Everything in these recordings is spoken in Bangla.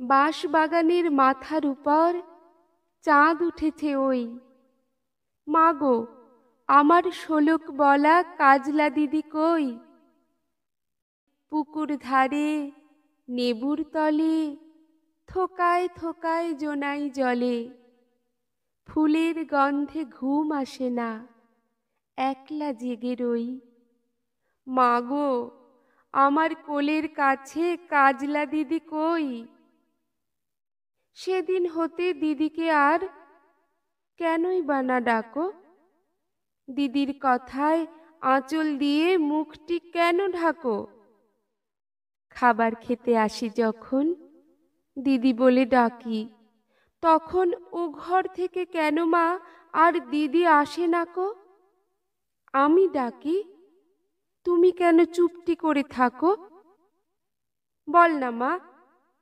বাঁশ বাগানের মাথার উপর চাঁদ উঠেছে ওই। মাগো, আমার শোলক বলা কাজলা দিদি কই? পুকুর ধারে, নেবুর তলে, থোকায় থোকায় জোনাই জলে। ফুলের গন্ধে ঘুম আসে না, একলা জেগে রই। মাগো, আমার কোলের কাছে কাজলা দিদি কই? সেদিন হতে দিদিকে আর কেনই বানা ডাকো? দিদির কথায় আঁচল দিয়ে মুখটি কেন ঢাকো? খাবার খেতে আসি যখন? দিদি বলে ডাকি, তখন ও ঘর থেকে কেন মা আর দিদি আসে না কো? আমি ডাকি, তুমি কেন চুপটি করে থাকো? বল না মা,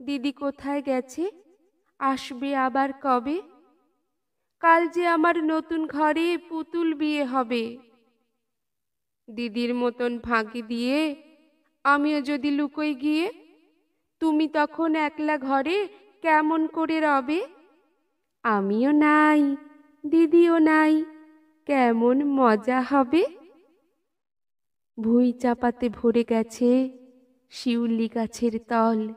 দিদি কোথায় গেছে? আসবে আবার কবে? কাল যে আমার নতুন ঘরে পুতুল বিয়ে হবে। দিদির মতন ফাঁকি দিয়ে আমিও যদি লুকোই গিয়ে, তুমি তখন একলা ঘরে কেমন করে রবে? আমিও নাই, দিদিও নাই, কেমন মজা হবে? ভুই চাপাতে ভরে গেছে শিউলি গাছের তল।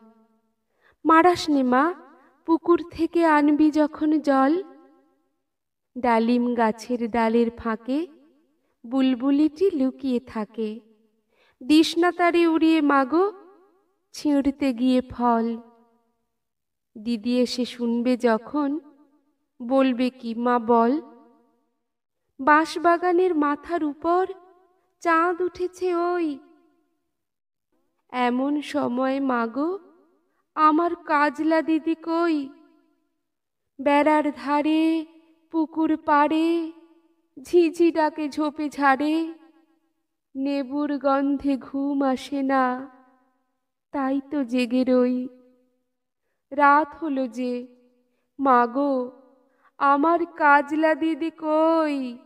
মারাস মা পুকুর থেকে আনবি যখন জল? ডালিম গাছের ডালের ফাঁকে বুলবুলিটি লুকিয়ে থাকে। তারে উড়িয়ে মাগো, ছিঁড়তে গিয়ে ফল। দিদি এসে শুনবে যখন, বলবে, কি মা বল? বাঁশবাগানের মাথার উপর চাঁদ উঠেছে ওই। এমন সময় মাগো আমার কাজলা দিদি কই? বেড়ার ধারে, পুকুর পাড়ে, ঝিঝি ডাকে ঝোপে ঝাড়ে, নেবুর গন্ধে ঘুম আসে না। তাই তো জেগে রই। রাত হলো যে। মাগো, আমার কাজলা দিদি কই?